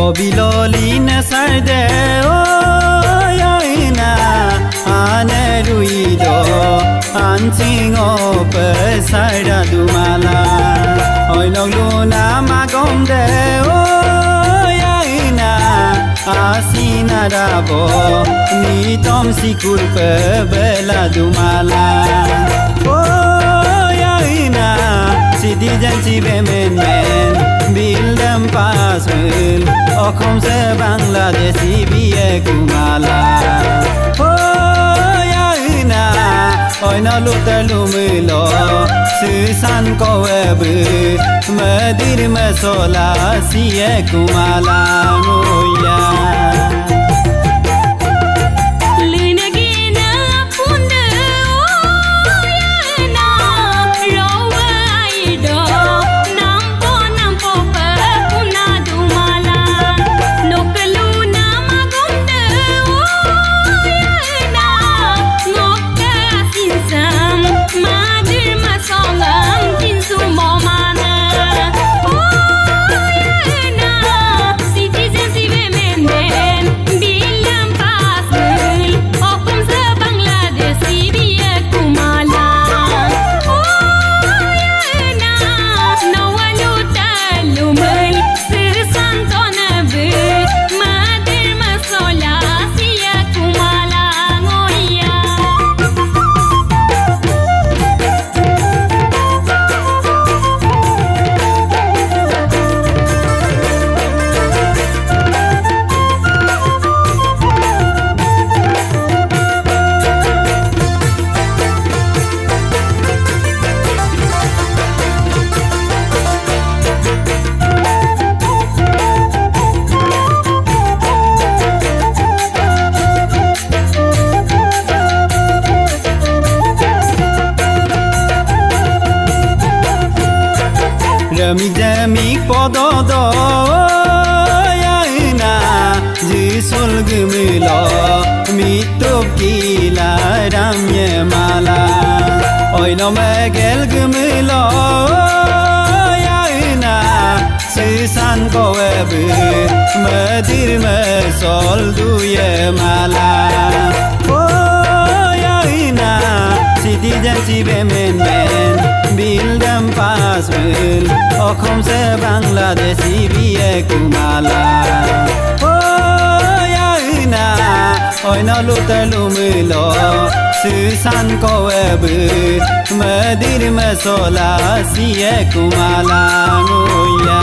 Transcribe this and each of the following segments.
কবিললি nature দে আনে ৰুই দান চিঙ পেচাৰা দুমালা। অইনগলো নাম আগম দে আচিনাৰাব নিতম চিকুৰ পে বেলা দুমালা। ঐ আইনা চিটিজেন চিবে মেন মেন। Bilden pasmul Och kom se Bangladesh i bie kumala Hoya una Oi na lute lumulo Susan koebu Medir mesola Siye kumala Hoya 얌얌이 뻗어도야은아 지솔금을 미토끼라 람예말라 어이놈의 겔금을 야은아 지산고웨브 머딜메 솔두예말라 오야은아 시디잔 집에 맨맨 빌 mas'ul Oqimsa Bangladesi biye kumala O ya ina Oyna luta lumilo Susan kowe bu Madir masola siye kumala ngoya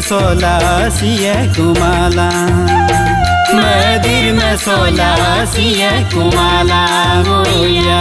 में सोला सिए कुमाला मदिर में सोला सिए कुमाला मोया